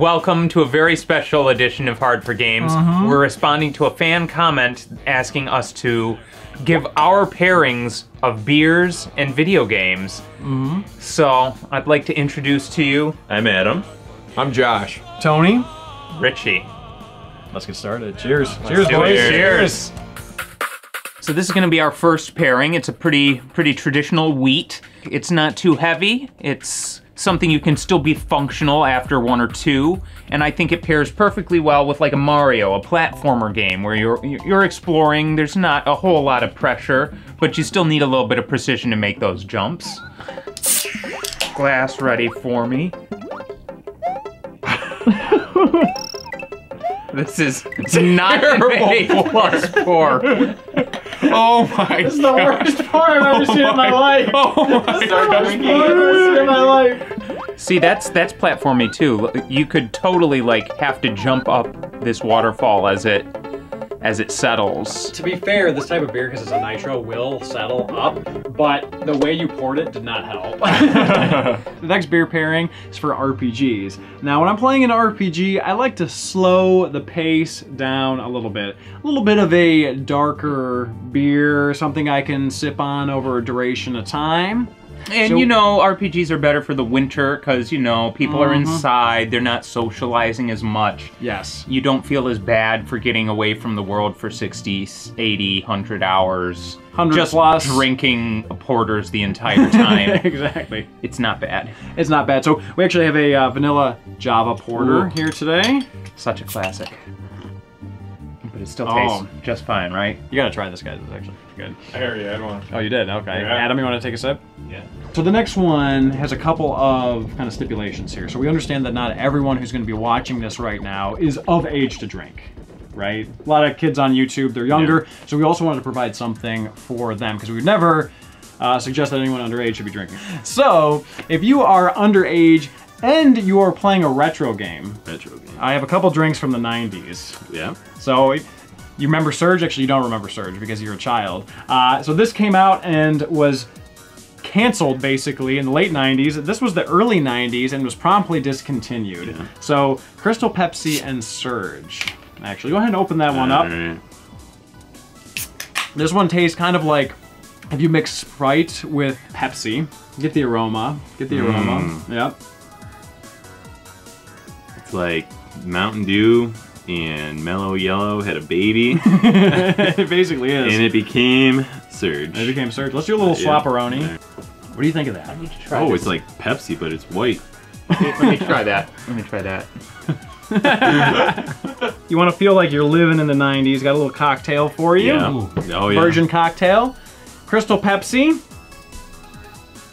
Welcome to a very special edition of Hard for Games. Uh-huh. We're responding to a fan comment asking us to give our pairings of beers and video games. Mm-hmm. So I'd like to introduce to you I'm Adam. I'm Josh. Tony, Richie. let's get started. Cheers. Cheers, do boys. it. Cheers. So this is going to be our first pairing. It's a pretty pretty traditional wheat. It's not too heavy. It's something you can still be functional after one or two, and I think it pairs perfectly well with like a Mario, a platformer game where you're you're exploring. There's not a whole lot of pressure, but you still need a little bit of precision to make those jumps. Glass ready for me. This is not an A plus four. Oh my god. This is the worst part oh I've ever seen in my life. Oh my This is the worst part I've ever seen in my life. See, that's that's platformy too. You could totally like have to jump up this waterfall as it as it settles. To be fair, this type of beer, because it's a nitro, will settle up, but the way you poured it did not help. the next beer pairing is for RPGs. Now, when I'm playing an RPG, I like to slow the pace down a little bit. A little bit of a darker beer, something I can sip on over a duration of time. And So- you know, RPGs are better for the winter because you know people are inside. They're not socializing as much. Yes. You don't feel as bad for getting away from the world for 60, 80, 100 hours. 100 just plus. drinking porters the entire time. exactly. it's not bad. It's not bad. So we actually have a uh, vanilla Java porter Ooh. here today. Such a classic. But it still Oh. just fine, right? You gotta try this, guys. It's actually good. I already had one. Oh, you did? Okay. Yeah. Adam, you want to take a sip? Yeah. So the next one has a couple of kind of stipulations here. So we understand that not everyone who's going to be watching this right now is of age to drink, right? A lot of kids on YouTube, they're younger. So we also wanted to provide something for them because we would never uh, suggest that anyone underage should be drinking. So if you are underage and you are playing a retro game, Retro game. I have a couple drinks from the 90s. Yeah. So you remember Surge? Actually, you don't remember Surge because you're a child. Uh, so this came out and was canceled basically in the late 90s. This was the early 90s and was promptly discontinued. So Crystal Pepsi and Surge. Actually, go ahead and open that one up. This one tastes kind of like if you mix Sprite with Pepsi. Get the aroma. Get the aroma. Yep. It's like Mountain Dew and Mellow Yellow had a baby, it basically is. and it became Surge. It became Surge. Let's do a little Yeah. swapperoni. Alright. What do you think of that? Oh, it's like Pepsi, but it's white. Let me try that. Let me try that. You want to feel like you're living in the 90s. Got a little cocktail for you. Yeah. Oh yeah. Virgin cocktail. Crystal Pepsi.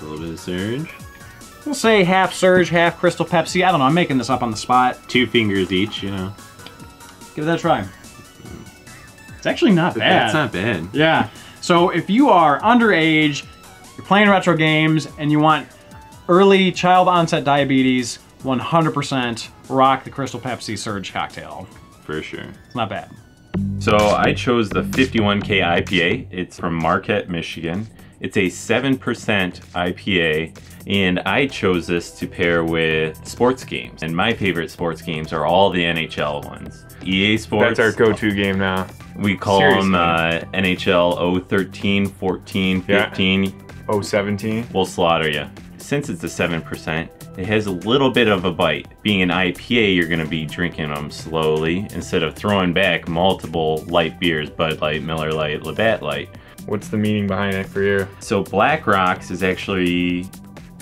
A little bit of Surge. We'll say half Surge, half Crystal Pepsi. I don't know. I'm making this up on the spot. Two fingers each, you know. Give that a try. It's actually not bad. It's not bad. Yeah. So if you are underage, you're playing retro games, and you want early child onset diabetes, 100% rock the Crystal Pepsi Surge cocktail. For sure. It's not bad. So I chose the 51K IPA. It's from Marquette, Michigan. It's a 7% IPA, and I chose this to pair with sports games. And my favorite sports games are all the NHL ones. EA Sports. That's our go-to game now. We call Seriously. them uh, NHL 013, 14, Yeah. 15. 017. We'll slaughter you. Since it's a 7%, it has a little bit of a bite. Being an IPA, you're going to be drinking them slowly instead of throwing back multiple light beers Bud Light, Miller Lite, Labatt Light. What's the meaning behind it for you? So Black Rocks is actually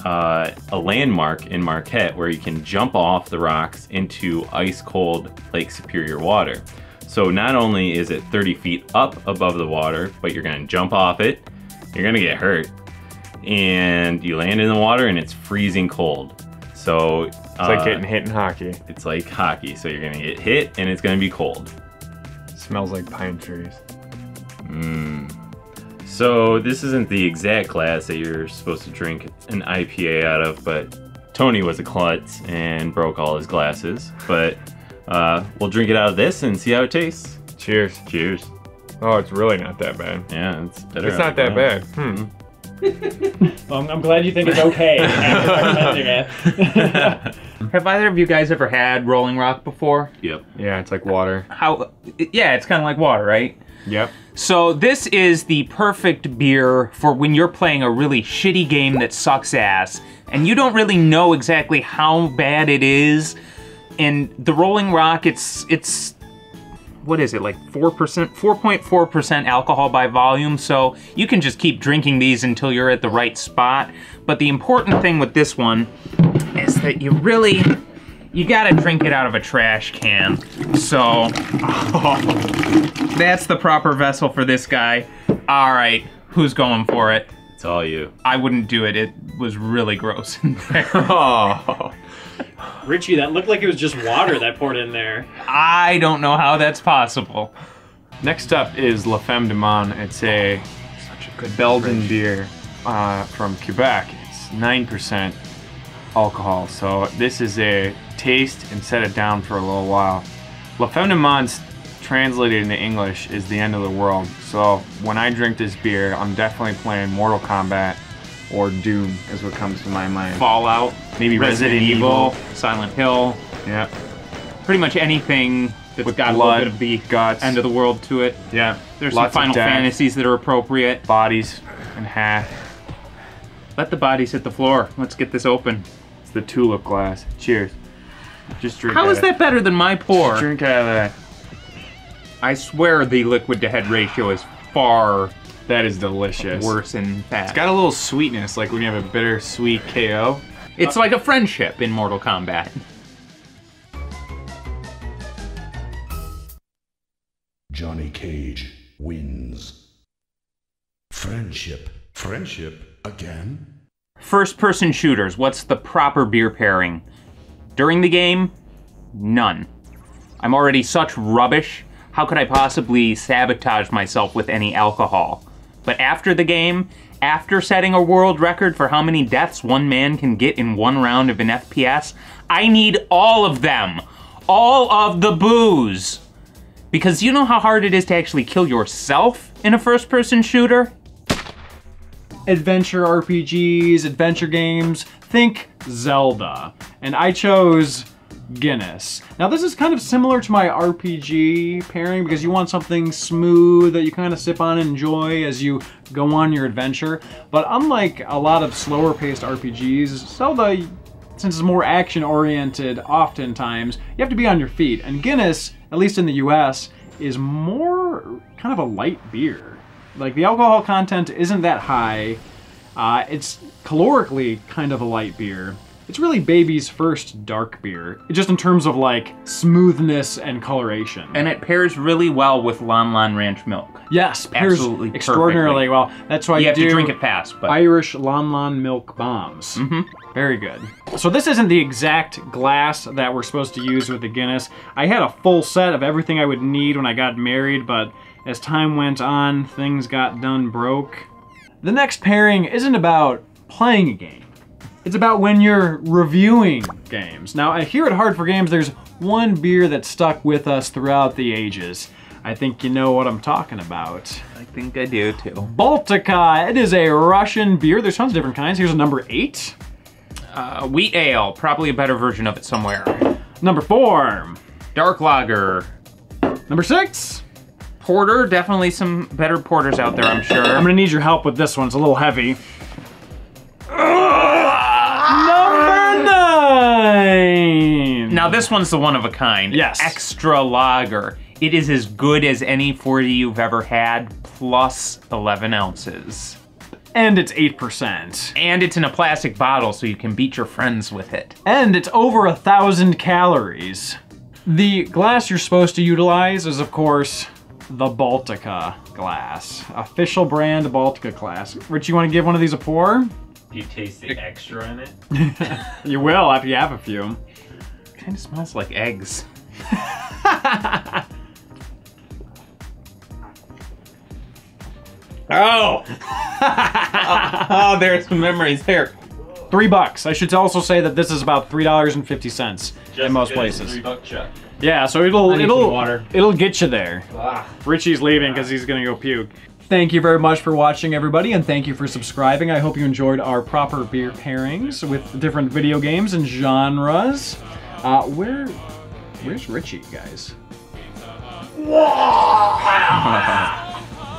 uh, a landmark in Marquette where you can jump off the rocks into ice cold Lake Superior water. So not only is it 30 feet up above the water, but you're gonna jump off it, you're gonna get hurt, and you land in the water and it's freezing cold. So It's like uh, getting hit in hockey. It's like hockey, so you're gonna get hit and it's gonna be cold. smells like pine trees. Mm. So this isn't the exact glass that you're supposed to drink an IPA out of, but Tony was a klutz and broke all his glasses. But uh, we'll drink it out of this and see how it tastes. Cheers. Cheers. Oh, it's really not that bad. Yeah, it's better. It's not that bad. Hmm. Well, I'm, I'm glad you think it's okay after recommending it. Have either of you guys ever had Rolling Rock before? Yep. Yeah, it's like water. How? Yeah, it's kind of like water, right? Yep. So this is the perfect beer for when you're playing a really shitty game that sucks ass and you don't really know exactly how bad it is. And the Rolling Rock, it's it's what is it like four percent, four point four percent alcohol by volume. So you can just keep drinking these until you're at the right spot. But the important thing with this one is that you really you gotta drink it out of a trash can. So that's the proper vessel for this guy. All right, who's going for it? It's all you. I wouldn't do it. It was really gross in there. Oh. Richie, that looked like it was just water that poured in there. I don't know how that's possible. Next up is La Fin du Monde. It's a such a good Belgian beer uh, from Quebec. It's nine percent alcohol. So this is a taste and set it down for a little while. La Fin du Monde's translated into English is the end of the world. So when I drink this beer, I'm definitely playing Mortal Kombat or Doom is what comes to my mind. Fallout, Maybe Resident, Resident Evil, Evil. Silent Hill, Yeah. pretty much anything that's With got a little bit of the guts. end of the world to it. Yeah. There's Lots some of Final death, Fantasies that are appropriate. Bodies in half. Let the bodies hit the floor. Let's get this open. It's the tulip glass. Cheers. Just drink How out is of- that better than my pour? Drink out of that. I swear the liquid to head ratio is far That is delicious. worse in fat. It's got a little sweetness, like when you have a bitter sweet KO. It's like a friendship in Mortal Kombat. Johnny Cage wins. Friendship. Friendship again? First person shooters, what's the proper beer pairing? During the game, none. I'm already such rubbish. How could I possibly sabotage myself with any alcohol? But after the game, after setting a world record for how many deaths one man can get in one round of an FPS, I need all of them. All of the booze. Because you know how hard it is to actually kill yourself in a first person shooter? adventure RPGs, adventure games, think Zelda. And I chose Guinness. Now this is kind of similar to my RPG pairing because you want something smooth that you kind of sip on and enjoy as you go on your adventure. But unlike a lot of slower paced RPGs, Zelda, since it's more action oriented oftentimes, you have to be on your feet. And Guinness, at least in the US, is more kind of a light beer. Like the alcohol content isn't that high. Uh, it's calorically kind of a light beer. It's really baby's first dark beer, just in terms of like smoothness and coloration. And it pairs really well with Lon Lon Ranch milk. yes, pairs absolutely extraordinarily perfectly. well. That's why You you, have do to drink it fast, but Irish Lon Lon milk bombs. Mm-hmm. Very good. So this isn't the exact glass that we're supposed to use with the Guinness. I had a full set of everything I would need when I got married, but as time went on, things got done broke. The next pairing isn't about playing a game. It's about when you're reviewing games. Now, here at Hard for Games, there's one beer that stuck with us throughout the ages. I think you know what I'm talking about. I think I do too. Baltika. It is a Russian beer. There's tons of different kinds. Here's a number eight. Uh, wheat ale, probably a better version of it somewhere. Number four. Dark lager, Number six. porter, definitely some better porters out there, I'm sure. I'm gonna need your help with this one. It's a little heavy. Now this one's the one of a kind. Yes. Extra lager. It is as good as any 40 you've ever had, plus 11 ounces. And it's 8%. And it's in a plastic bottle, so you can beat your friends with it. And it's over a thousand calories. The glass you're supposed to utilize is, of course, the Baltika glass. Official brand Baltika glass. Rich, you want to give one of these a pour? Do you taste the extra in it? You will after you have a few. Kind of smells like eggs. oh! oh, there's some memories there. Three bucks. I should also say that this is about three dollars and fifty cents in most places. buck chuck. Yeah, so it'll it'll water. it'll get you there. Ah. Richie's leaving because he's gonna go puke. Thank you very much for watching, everybody, and thank you for subscribing. I hope you enjoyed our proper beer pairings with different video games and genres. Uh, where, where's Richie, guys?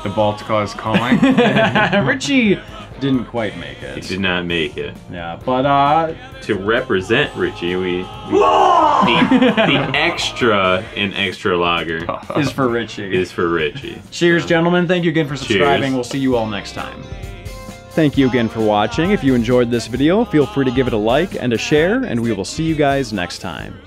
The Baltika is calling. Richie didn't quite make it. He did not make it. Yeah, but uh, To represent Richie, we, we the, the extra in extra lager is for Richie. is for Richie. Cheers, gentlemen. Thank you again for subscribing. Cheers. We'll see you all next time. Thank you again for watching. If you enjoyed this video, feel free to give it a like and a share, and we will see you guys next time.